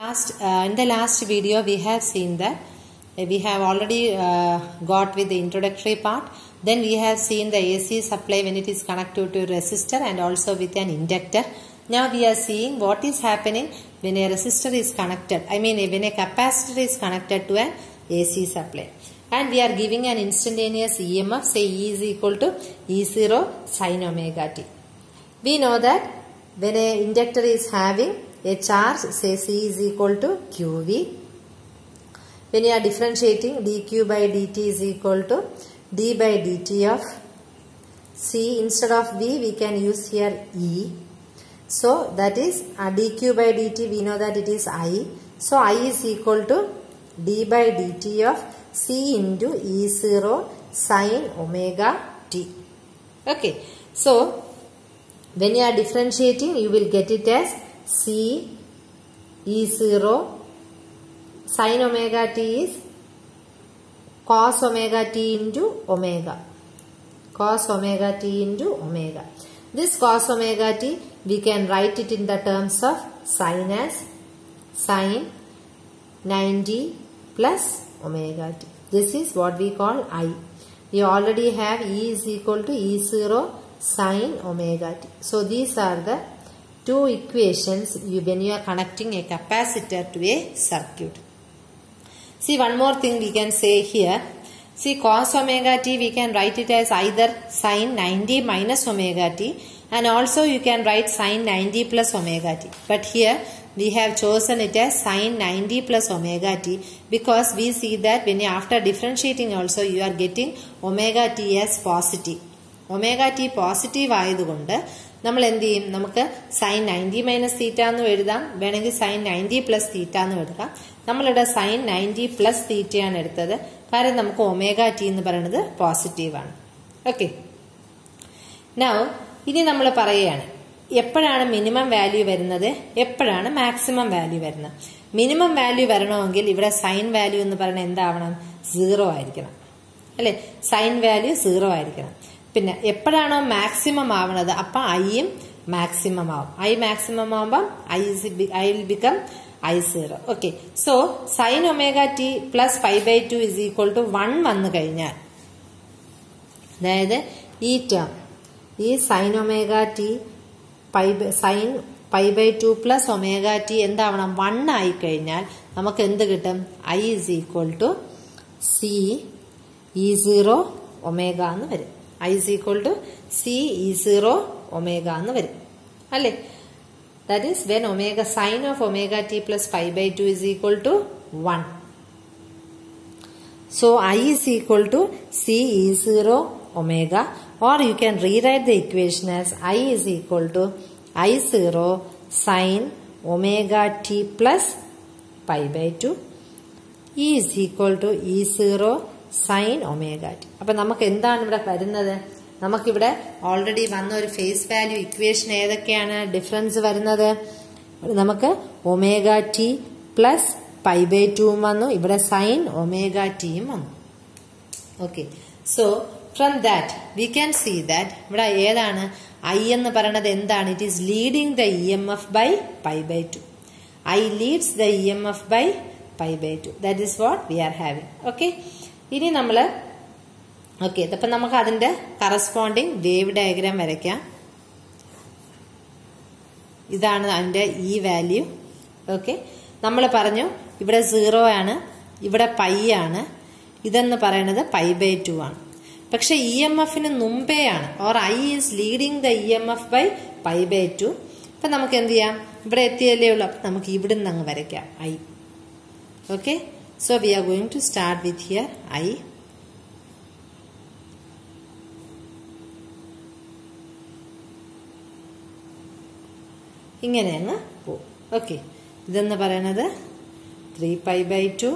Last, uh, in the last video, we have seen that uh, we have already uh, got with the introductory part. Then we have seen the AC supply when it is connected to a resistor and also with an inductor. Now we are seeing what is happening when a resistor is connected. I mean, when a capacitor is connected to an AC supply. And we are giving an instantaneous EMF, say E is equal to E0 sin omega t. We know that when a inductor is having a charge say C is equal to QV. When you are differentiating dQ by dt is equal to d by dt of C instead of V we can use here E. So that is uh, dQ by dt we know that it is I. So I is equal to d by dt of C into E0 sin omega t. Okay. So when you are differentiating you will get it as C E0 sin omega t is cos omega t into omega. Cos omega t into omega. This cos omega t we can write it in the terms of sin as sin 90 plus omega t. This is what we call I. We already have E is equal to E0 sin omega t. So these are the two equations you, when you are connecting a capacitor to a circuit. See one more thing we can say here. See cos omega t we can write it as either sin 90 minus omega t and also you can write sin 90 plus omega t. But here we have chosen it as sin 90 plus omega t because we see that when you after differentiating also you are getting omega t as positive. Omega T positive ആയതുകൊണ്ട് നമ്മൾ എന്ത് ചെയ്യും നമുക്ക് sign ninety minus theta എന്ന് എഴുതാം. വേണമെങ്കിൽ sign ninety plus theta എന്ന് എടുക്കാം നമ്മളിവിടെ സൈൻ നയന്റി പ്ലസ് തീറ്റയാണ് എടുത്തത്. കാരണം നമുക്ക് ഒമേഗ ടി എന്ന് പറയുന്നത് പോസിറ്റീവാണ് ഓക്കെ നൗ ഇനി നമ്മൾ പറയുകയാണ്. എപ്പോഴാണ് മിനിമം വാല്യൂ വരുന്നത്? എപ്പോഴാണ് മാക്സിമം വാല്യൂ വരുന്നത്? മിനിമം വാല്യൂ വരണമെങ്കിൽ ഇവിടെ സൈൻ വാല്യൂ എന്ന് പറയുന്നത് എന്താവണം? സീറോ ആയിരിക്കണം. അല്ലെ? സൈൻ വാല്യൂ സീറോ ആയിരിക്കണം. പിന്നെ എപ്പോഴാണോ മാക്സിമം ആവണത് അപ്പൊ ഐയും മാക്സിമം ആവും. ഐ മാക്സിമം ആവുമ്പം I I will become I zero okay so sine omega T plus five by two is equal to one വന്നു കഴിഞ്ഞാൽ അതായത് ഈ ടേം ഈ sine omega T sine pi by two plus omega T എന്താവണം? One ആയി കഴിഞ്ഞാൽ നമുക്ക് എന്ത് കിട്ടും? I is equal to C E zero omega എന്ന് വരും. I is equal to C E zero omega എന്ന് വരും. അല്ലേ? That is when omega sine of omega T plus five by two is equal to one so I is equal to C E zero omega or you can rewrite the equation as i to I zero i0 sin omega t plus pi two 2 e equal to E e0 omega t അപ്പൊ നമുക്ക് എന്താണ് ഇവിടെ വരുന്നത്? നമുക്കിവിടെ already വന്ന ഒരു phase value equation ഏതൊക്കെയാണ് difference വരുന്നത്? നമുക്ക് ഒമേഗ ടി പ്ലസ് പൈ ടുവും വന്നു. ഇവിടെ സൈൻ ഒമേഗ ടിയും വന്നു. Okay so from that we can see that ഇവിടെ ഏതാണ്? ഐ എന്ന് പറയണത് എന്താണ്? It is leading the E M F by pi two I leads the E M F by pi two that is what we are having okay ഇനി നമ്മൾ okay അപ്പം നമുക്ക് അതിന്റെ കറസ്പോണ്ടിങ് വേവ് ഡയഗ്രാം വരയ്ക്കാം. ഇതാണ് അതിന്റെ ഈ വാല്യൂ ഓക്കെ നമ്മൾ പറഞ്ഞു ഇവിടെ സീറോ ആണ് ഇവിടെ പൈ ആണ്. ഇതെന്ന് പറയുന്നത് പൈ ബൈ ടു ആണ്. പക്ഷെ ഇ എം എഫിന് മുമ്പേ ആണ് or I is leading the E M F by pi by two അപ്പൊ നമുക്ക് എന്ത് ചെയ്യാം? ഇവിടെ എത്തിയല്ലേ ഉള്ളൂ നമുക്ക് ഇവിടെ നിന്ന് അങ്ങ് വരയ്ക്കാം I okay? So we are going to start with here I. ഇങ്ങനെ അങ്ങ് പോവും ഓക്കെ ഇതെന്ന് പറയണത്? Three pi by two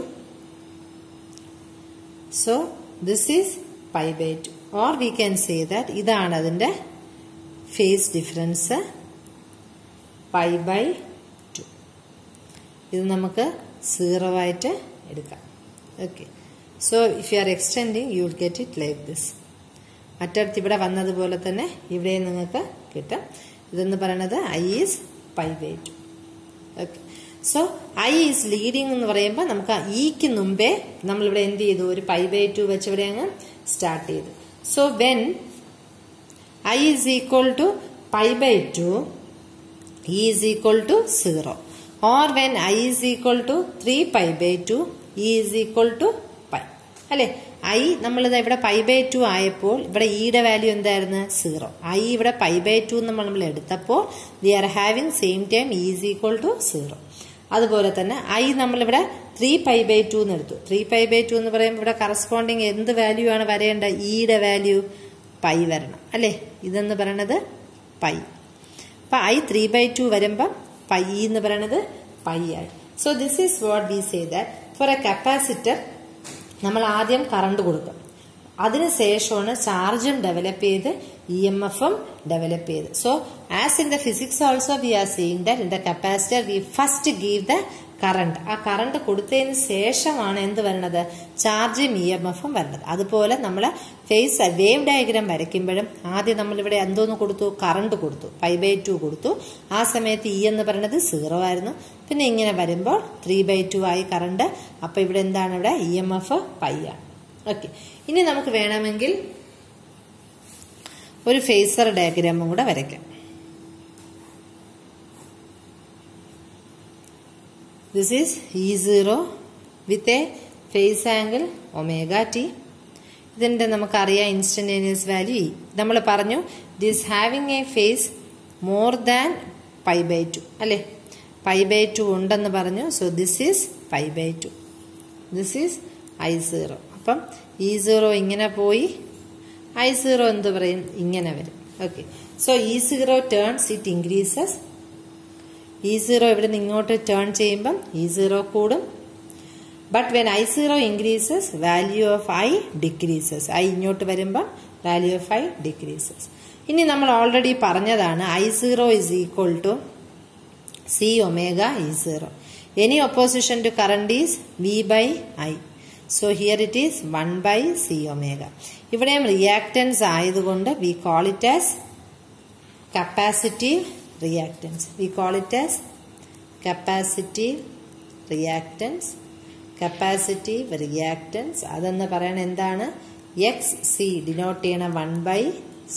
so this is pi by two or we can say that ഇതാണ് അതിന്റെ phase difference pi by two ഇത് നമുക്ക് zero ആയിട്ട് എടുക്കാം. Okay so if you are extending you will get it like this മറ്റടുത്ത് ഇവിടെ വന്നതുപോലെ തന്നെ ഇവിടെയും നിങ്ങൾക്ക് കിട്ടും. ഇതെന്ന് പറയണത് I is pi by two okay so I is leading എന്ന് പറയുമ്പോൾ നമുക്ക് ഇക്ക് മുമ്പേ നമ്മളിവിടെ എന്ത് ചെയ്തു? ഒരു പൈ ബൈ ടു വെച്ച് ഇവിടെ അങ്ങ് സ്റ്റാർട്ട് ചെയ്തു. So when I is equal to pi by two is equal to zero or when I is equal to three pi by two E is equal to pi അല്ലെ? I നമ്മളിത് ഇവിടെ pi by two ആയപ്പോൾ ഇവിടെ ഇയുടെ value എന്തായിരുന്നു? Zero I ഇവിടെ pi by two നമ്മൾ നമ്മൾ എടുത്തപ്പോൾ we are having same time is equal to zero അതുപോലെ തന്നെ ഐ നമ്മളിവിടെ ത്രീ പൈ ബൈ ടു എന്ന് എടുത്തു. ത്രീ പൈ ബൈ ടു എന്ന് പറയുമ്പോൾ ഇവിടെ കറസ്പോണ്ടിങ് എന്ത് വാല്യൂ ആണ് വരേണ്ടത് ഇയുടെ വാല്യൂ പൈ വരണം. അല്ലേ? ഇതെന്ന് പറയണത് പൈ അപ്പൊ ഐ ത്രീ ബൈ ടു വരുമ്പം പൈ എന്ന് പറയണത് പൈ ആയി. So this is what we say that for a capacitor നമ്മൾ ആദ്യം കറണ്ട് കൊടുക്കും അതിനുശേഷമാണ് ചാർജും ഡെവലപ്പ് ചെയ്ത് ഇ എം എഫും ഡെവലപ്പ് ചെയ്ത്. So as in the physics also we are in the capacitor we first give the current. ആ current കൊടുത്തതിന് ശേഷമാണ് എന്ത് വരണത് ചാർജും ഇ എം എഫും വരുന്നത്. അതുപോലെ നമ്മൾ ഫേസ് വേവ് ഡയഗ്രാം വരയ്ക്കുമ്പോഴും ആദ്യം നമ്മളിവിടെ എന്തോന്ന് കൊടുത്തു? കറണ്ട് കൊടുത്തു. പൈ ബൈ ടു കൊടുത്തു. ആ സമയത്ത് ഇ എന്ന് പറയുന്നത് സീറോ ആയിരുന്നു. പിന്നെ ഇങ്ങനെ വരുമ്പോൾ ത്രീ ബൈ ടു ആയി കറണ്ട്. അപ്പൊ ഇവിടെ എന്താണ് ഇവിടെ? ഇ എം എഫ് പൈ ആണ്. ഓക്കെ ഇനി നമുക്ക് വേണമെങ്കിൽ ഒരു ഫേസർ ഡയഗ്രാമും കൂടെ വരയ്ക്കാം. This is E zero with a phase angle omega T ഇതിന്റെ നമുക്കറിയാം ഇൻസ്റ്റന്റേനിയസ് വാല്യൂ ഇ നമ്മൾ പറഞ്ഞു this having a phase more than pi by two അല്ലേ? പൈ ബൈ ടു ഉണ്ടെന്ന് പറഞ്ഞു. So this is pi by two this is I zero അപ്പം E zero ഇങ്ങനെ പോയി. ഐ സീറോ എന്ത് പറയും? ഇങ്ങനെ വരും. Okay so E zero turns it increases E zero ഇവിടെ നിന്ന് ഇങ്ങോട്ട് ടേൺ ചെയ്യുമ്പം ഇ സീറോ കൂടും. But when I zero increases value of I decreases I ഇങ്ങോട്ട് വരുമ്പം വാല്യൂ ഓഫ് ഐ ഡിക്രീസസ് ഇനി നമ്മൾ ഓൾറെഡി പറഞ്ഞതാണ് I zero is equal to C omega E zero any opposition to current is V by I so here it is one by C omega ഇവിടെയും reactance ആയതുകൊണ്ട് we call it as capacitive reactance. We call it as capacitive reactance. Capacitive reactance അതെന്ന് പറയണ എന്താണ്? X C denote ചെയ്യണ one by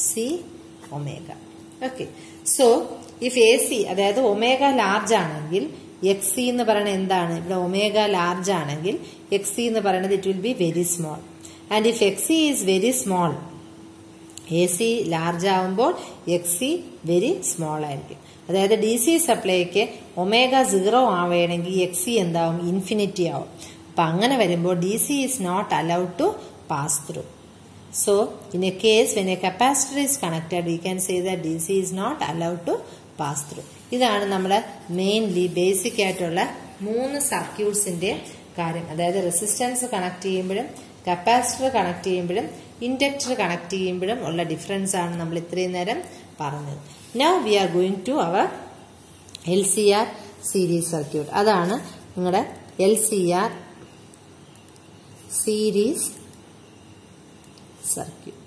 C omega okay so if A C അതായത് omega large ആണെങ്കിൽ X C എന്ന് പറയുന്നത് എന്താണ്? ഇവിടെ ഒമേഗ ലാർജ് ആണെങ്കിൽ എക്സ് സി എന്ന് പറയുന്നത് it will be very small and if X C is very small A C large ആവുമ്പോൾ എക്സ് സി വെരി സ്മോൾ ആയിരിക്കും. അതായത് ഡി സി സപ്ലൈക്ക് ഒമേഗ സീറോ ആവുകയാണെങ്കിൽ എക്സ് സി എന്താവും? ഇൻഫിനിറ്റി ആവും. അപ്പം അങ്ങനെ വരുമ്പോൾ D C is not allowed to pass through so in a case when a capacitor is connected we can say the D C is not allowed to pass through ഇതാണ് നമ്മൾ mainly basic ആയിട്ടുള്ള മൂന്ന് സർക്യൂട്ട്സിന്റെ കാര്യം. അതായത് resistance connect ചെയ്യുമ്പോഴും capacitor connect ചെയ്യുമ്പോഴും inductor connect ചെയ്യുമ്പോഴും ഉള്ള ഡിഫറൻസ് ആണ് നമ്മൾ ഇത്രയും നേരം പറഞ്ഞത്. Now we are going to our L C R series circuit അതാണ് നിങ്ങളുടെ L C R series circuit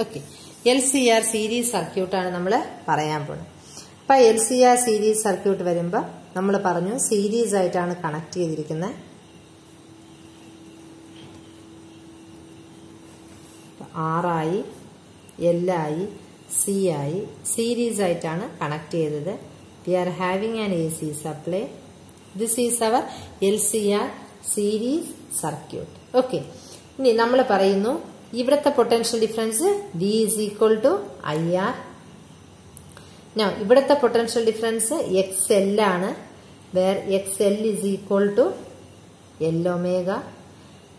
okay L C R series സർക്യൂട്ടാണ് നമ്മൾ പറയാൻ പോകുന്നത് അപ്പൊ L C R series circuit വരുമ്പോൾ നമ്മൾ പറഞ്ഞു സീരീസ് ആയിട്ടാണ് കണക്ട് ചെയ്തിരിക്കുന്നത് ആറായി എല്ലായി സി ആയി സീരീസ് ആയിട്ടാണ് കണക്ട് ചെയ്തത്. We are having an A C supply this is our L C R series circuit okay ഇനി നമ്മൾ പറയുന്നു ഇവിടുത്തെ potential difference V is equal to I R ഞാൻ ഇവിടുത്തെ പൊട്ടൻഷ്യൽ ഡിഫറൻസ് എക്സ് എൽ ആണ് where X L is equal to L omega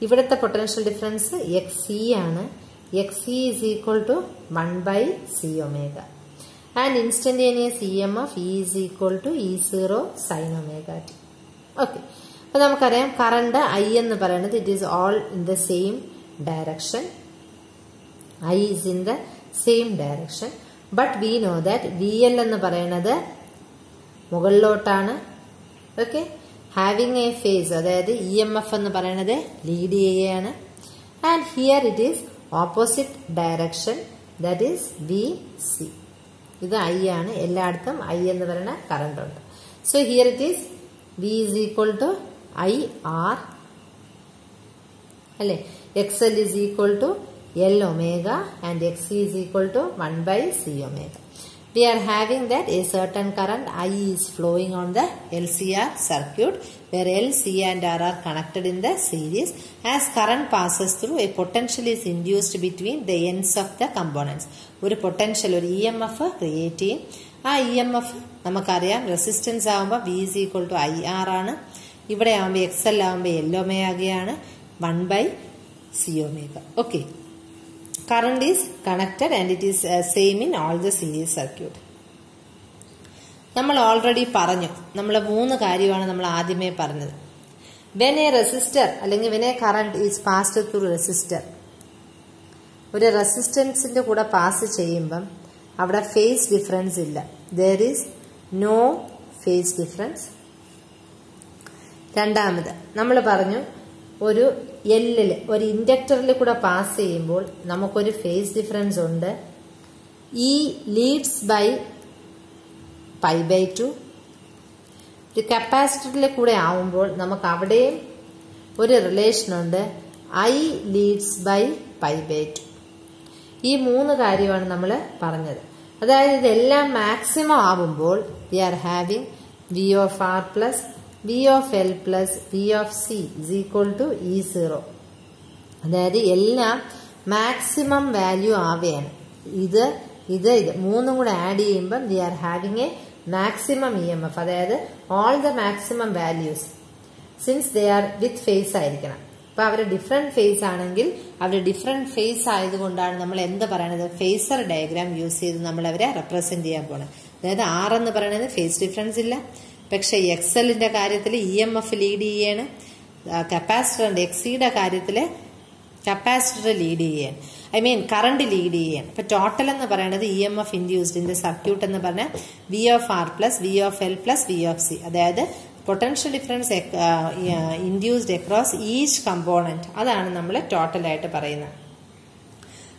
ഇവിടുത്തെ potential difference X C ആണ് X E is equal to one by C omega and instantaneous E M F is equal to E zero sine omega T okay അപ്പൊ നമുക്കറിയാം current I എന്ന് പറയുന്നത് it is all in the same direction I is in the same direction but we know that V L എന്ന് പറയുന്നത് മുകളിലോട്ടാണ്. Okay having a phase അതായത് E M F എന്ന് പറയുന്നത് ലീഡ് ചെയ്യുകയാണ് and here it is opposite direction that is V C ഇത് I ആണ്. എല്ലായിടത്തും ഐ എന്ന് പറയുന്ന കറണ്ട് ഉണ്ട്. So here it is V is equal to I R അല്ലെ? X L is equal to L omega and X is equal to one by C omega we are having that a certain current I is flowing on the LCR circuit where L, C and R are connected in the series. As current passes through, a potential is induced between the ends of the components. ഒരു potential ഒരു E M F create ചെയ്യും ആ E M F നമുക്കറിയാം resistance ആകുമ്പോൾ V is equal to I R ആണ് ഇവിടെ ആകുമ്പോൾ X L ആകുമ്പോൾ ഒമേഗയാണ് one by C okay current is connected and it is uh, same in all the series circuit. നമ്മൾ already പറഞ്ഞു. നമ്മൾ മൂന്ന് കാര്യമാണ് നമ്മൾ ആദ്യമേ പറഞ്ഞത്. വെൻ റെസിസ്റ്റർ അല്ലെങ്കിൽ when a current is passed through resistor ഒരു റെസിസ്റ്റൻസിന്റെ കൂടെ പാസ് ചെയ്യുമ്പം അവിടെ ഫേസ് ഡിഫറൻസ് ഇല്ല. There is no phase difference രണ്ടാമത് നമ്മൾ പറഞ്ഞു ഒരു എല്ലിൽ ഒരു ഇൻഡക്ടറിൽ കൂടെ പാസ് ചെയ്യുമ്പോൾ നമുക്കൊരു ഫേസ് ഡിഫറൻസ് ഉണ്ട്. ഈ leads by pi by two ഒരു കപ്പാസിറ്ററിൽ കൂടെ ആവുമ്പോൾ നമുക്ക് അവിടെയും ഒരു റിലേഷൻ ഉണ്ട്. I leads by pi by two ഈ മൂന്ന് കാര്യമാണ് നമ്മൾ പറഞ്ഞത്. അതായത് ഇതെല്ലാം മാക്സിമം ആവുമ്പോൾ we are having V of R plus V of L plus V of C is equal to E zero അതായത് എല്ലാം മാക്സിമം വാല്യൂ ആവുകയാണ്. ഇത് ഇത് ഇത് മൂന്നും കൂടെ ആഡ് ചെയ്യുമ്പം we are having a maximum E M F അതായത് all the maximum values since they are with phase ആയിരിക്കണം. അപ്പൊ അവർ ഡിഫറെന്റ് ഫേസ് ആണെങ്കിൽ അവർ ഡിഫറെന്റ് ഫേസ് ആയതുകൊണ്ടാണ് നമ്മൾ എന്ത് പറയണത്? ഫേസർ ഡയഗ്രാം യൂസ് ചെയ്ത് നമ്മൾ അവരെ റെപ്രസെന്റ് ചെയ്യാൻ പോണത് അതായത് ആർ എന്ന് പറയുന്നത് ഫേസ് ഡിഫറൻസ് ഇല്ല. പക്ഷെ എക്സലിന്റെ കാര്യത്തിൽ ഇ എം എഫ് ലീഡ് ചെയ്യാണ്. കപ്പാസിറ്ററിന്റെ എക്സിയുടെ കാര്യത്തിൽ കപ്പാസിറ്റർ ലീഡ് ചെയ്യാൻ ഐ മീൻ കറണ്ട് ലീഡ് ചെയ്യാൻ അപ്പോൾ ടോട്ടൽ എന്ന് പറയുന്നത് E M F induced in circuit എന്ന് പറഞ്ഞാൽ V of R plus V of L plus V of C അതായത് potential difference induced across each component അതാണ് നമ്മൾ ടോട്ടലായിട്ട് പറയുന്നത്.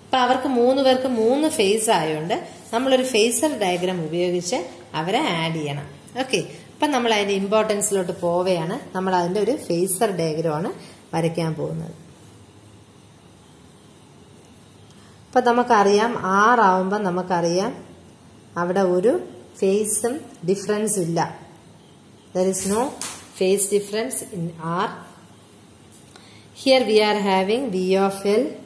അപ്പൊ അവർക്ക് മൂന്ന് പേർക്ക് മൂന്ന് ഫേസ് ആയതുകൊണ്ട് നമ്മളൊരു ഫേസർ ഡയഗ്രാം ഉപയോഗിച്ച് അവരെ ആഡ് ചെയ്യണം. ഓക്കെ അപ്പൊ നമ്മൾ അതിന്റെ ഇമ്പോർട്ടൻസിലോട്ട് പോവുകയാണ്. നമ്മൾ അതിന്റെ ഒരു ഫേസർ ഡയഗ്രമാണ് വരയ്ക്കാൻ പോകുന്നത്. അപ്പൊ നമുക്കറിയാം ആറാവുമ്പം നമുക്കറിയാം അവിടെ ഒരു ഫേസും ഡിഫറൻസ് ഇല്ല. There is no phase difference in R here we are having V of L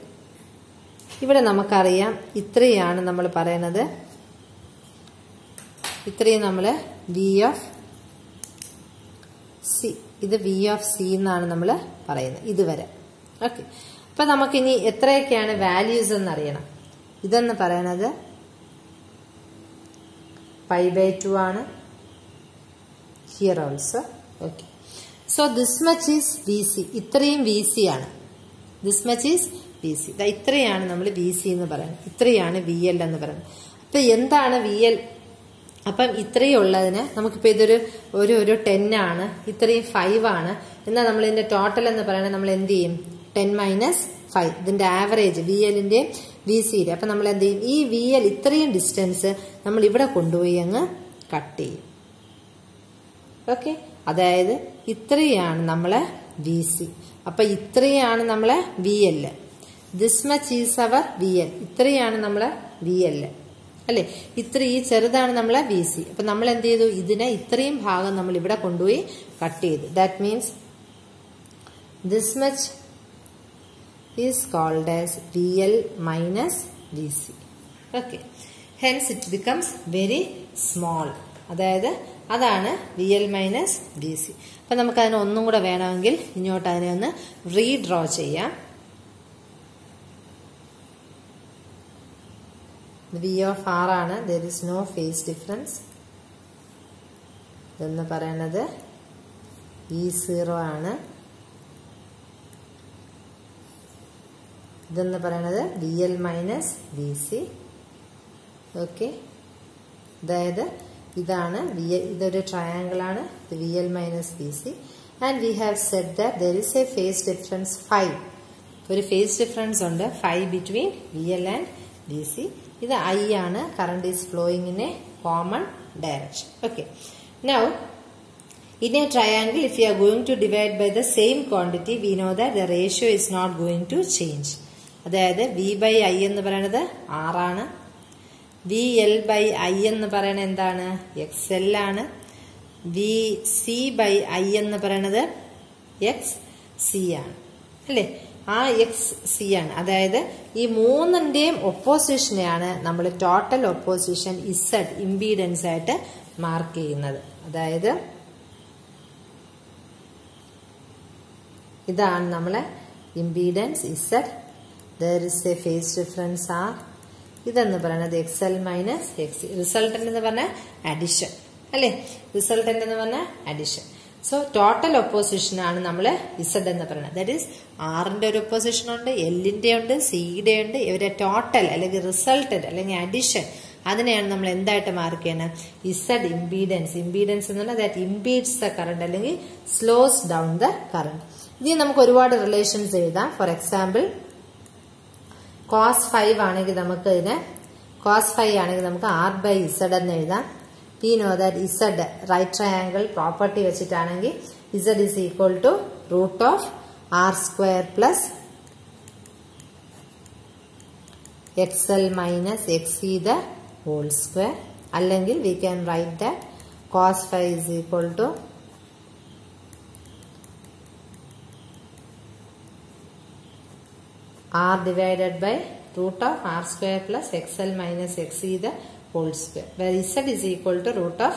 ഇവിടെ നമുക്കറിയാം ഇത്രയാണ് നമ്മൾ പറയുന്നത് ഇത്രയും നമ്മൾ വി ഓഫ് സി. ഇത് വി ഓഫ് സി എന്നാണ് നമ്മൾ പറയുന്നത്. ഇതുവരെ. ഓക്കെ അപ്പൊ നമുക്കിനി എത്രയൊക്കെയാണ് വാല്യൂസ് എന്നറിയണം. ഇതെന്ന് പറയണത് പൈ ബൈ ടു ആണ്. Here also okay so this much is V C ഇത്രയും വി സി ആണ്. This much is V C ഇത്രയാണ് നമ്മൾ വി സി എന്ന് പറയുന്നത്. ഇത്രയാണ് വി എൽ എന്ന് പറയുന്നത്. അപ്പൊ എന്താണ് വി എൽ അപ്പം ഇത്രയും ഉള്ളതിന് നമുക്കിപ്പോൾ ഇതൊരു ഒരു ഒരു ടെൻ ആണ്. ഇത്രയും ഫൈവ് ആണ്. എന്നാൽ നമ്മൾ ഇതിന്റെ ടോട്ടൽ എന്ന് പറയുന്നത് നമ്മൾ എന്ത് ചെയ്യും? ടെൻ മൈനസ് ഫൈവ് ഇതിന്റെ ആവറേജ് വി എല്ലിന്റെയും വി സിയുടെ അപ്പൊ നമ്മൾ എന്ത് ചെയ്യും? ഈ വി എൽ ഇത്രയും ഡിസ്റ്റൻസ് നമ്മൾ ഇവിടെ കൊണ്ടുപോയി അങ്ങ് കട്ട് ചെയ്യും. ഓക്കെ അതായത് ഇത്രയാണ് നമ്മളെ വി സി അപ്പൊ ഇത്രയാണ് നമ്മളെ V L this much is our V L ഇത്രയാണ് നമ്മളെ വി എൽ അല്ലെ? ഇത്ര ഈ ചെറുതാണ് നമ്മളെ ബി സി അപ്പൊ നമ്മൾ എന്ത് ചെയ്തു? ഇതിനെ ഇത്രയും ഭാഗം നമ്മൾ ഇവിടെ കൊണ്ടുപോയി കട്ട് ചെയ്തു. That means this much is called as V L minus V C okay hence it becomes very small അതായത് അതാണ് V L minus B C അപ്പൊ നമുക്ക് അതിനൊന്നും കൂടെ വേണമെങ്കിൽ ഇങ്ങോട്ട് അതിനെ ഒന്ന് റീഡ്രോ ചെയ്യാം. വി ഓഫ് ആർ ആണ് there is no phase difference എന്ന് പറയുന്നത് ഇ സീറോ ആണ്. ഇതെന്ന് പറയുന്നത് V L minus V C okay അതായത് ഇതാണ് വി എൽ ഇതൊരു ട്രയാങ്കിൾ ആണ്. V L minus V C and we have set that there is a phase difference five ഒരു ഫേസ് ഡിഫറൻസ് ഉണ്ട് five between V L and V C ഇത് I ആണ്. Current is flowing in a common direction okay now In a triangle, if you are going to divide by the same quantity, we know that the ratio is not going to change. അതായത് V by I എന്ന് പറയുന്നത് ആറാണ് V L by I എന്ന് പറയുന്നത് എന്താണ്? X L ആണ്. V C by I എന്ന് പറയുന്നത് എക്സ് സി ആണ്. അല്ലേ? ആ എക്സ് സി ആണ്. അതായത് ഈ മൂന്നിന്റെയും ഒപ്പോസിഷനെയാണ് നമ്മൾ ടോട്ടൽ ഒപ്പോസിഷൻ ഇസഡ് ഇമ്പീഡൻസ് ആയിട്ട് മാർക്ക് ചെയ്യുന്നത്. അതായത് ഇതാണ് നമ്മളെ impedance Z there is a phase difference R ഇതെന്ന് പറയുന്നത് X L minus X resultant എന്ന് പറഞ്ഞാൽ അഡിഷൻ അല്ലേ? റിസൾട്ടന്റ് എന്ന് പറഞ്ഞാൽ അഡിഷൻ സോ ടോട്ടൽ ഒപ്പോസിഷൻ ആണ് നമ്മൾ ഇസഡ് എന്ന് പറയുന്നത്. ദാറ്റ് ഈസ് ആറിന്റെ ഒരു ഒപ്പോസിഷൻ ഉണ്ട് എല്ലിന്റെ ഉണ്ട് സിയുടെ ഉണ്ട്. ഇവരെ ടോട്ടൽ അല്ലെങ്കിൽ റിസൾട്ടഡ് അല്ലെങ്കിൽ അഡിഷൻ അതിനെയാണ് നമ്മൾ എന്തായിട്ട് മാർക്ക് ചെയ്യണം? ഇസഡ് ഇംപീഡൻസ് ഇംപീഡൻസ് എന്ന് പറഞ്ഞാൽ ദാറ്റ് ഇംപീഡ്സ് ദ കറണ്ട് അല്ലെങ്കിൽ സ്ലോസ് ഡൗൺ ദ കറണ്ട് ഇനി നമുക്ക് ഒരുപാട് റിലേഷൻസ് എഴുതാം. ഫോർ എക്സാമ്പിൾ കോസ് ഫൈവ് ആണെങ്കിൽ നമുക്ക് ഇതിന് കോസ് ഫൈവ് ആണെങ്കിൽ നമുക്ക് ആർ ബൈ ഇസഡ് എന്ന് എഴുതാം. We know that Z right triangle property വെച്ചിട്ടാണെങ്കിൽ equal to root of R square plus X L minus X E the whole square അല്ലെങ്കിൽ we can write that cos five is equal to r divided by root of r square plus xl minus xe the whole square where z is equal to root of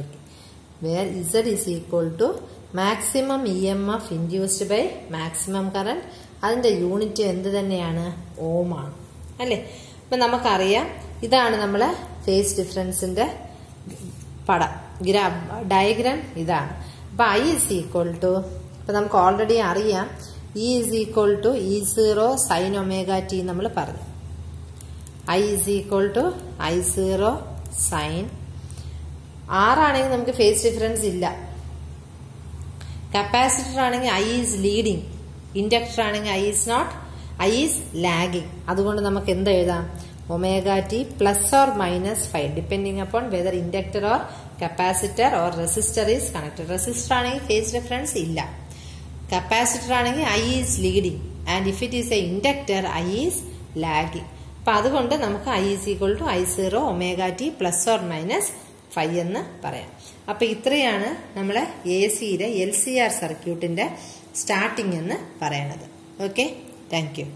okay. Where z is equal to maximum emf induced by maximum current അതിന്റെ unit എന്ത് തന്നെയാണ്? ഓം ആണ്. അല്ലേ? അപ്പൊ നമുക്കറിയാം ഇതാണ് നമ്മളെ face ഡിഫറൻസിന്റെ പടം. ഗ്രാ ഡയഗ്രാം ഇതാണ്. അപ്പൊ ഐ ഇസ് ഈക്വൽ ടു ഇപ്പൊ നമുക്ക് ഓൾറെഡി അറിയാം E is equal to E zero sine omega T നമ്മൾ പറഞ്ഞു. I is equal to I zero sine ആറാണെങ്കിൽ നമുക്ക് ഫേസ് ഡിഫറൻസ് ഇല്ല. കപ്പാസിറ്റർ ആണെങ്കിൽ ഐ ഈസ് ലീഡിങ് ഇൻഡക്ടർ ആണെങ്കിൽ I is not I is lagging അതുകൊണ്ട് നമുക്ക് എന്ത് എഴുതാം? Omega T plus or minus five depending upon whether inductor or capacitor or resistor is connected resistor ആണെങ്കിൽ phase difference ഇല്ല. Capacitor ആണെങ്കിൽ I is leading and if it is a inductor I is lagging അപ്പൊ അതുകൊണ്ട് നമുക്ക് I is equal to I zero omega T plus or minus five എന്ന് പറയാം. അപ്പം ഇത്രയാണ് നമ്മളെ എ സിയിലെ എൽ സി ആർ സർക്യൂട്ടിന്റെ സ്റ്റാർട്ടിംഗ് എന്ന് പറയണത്. Okay thank U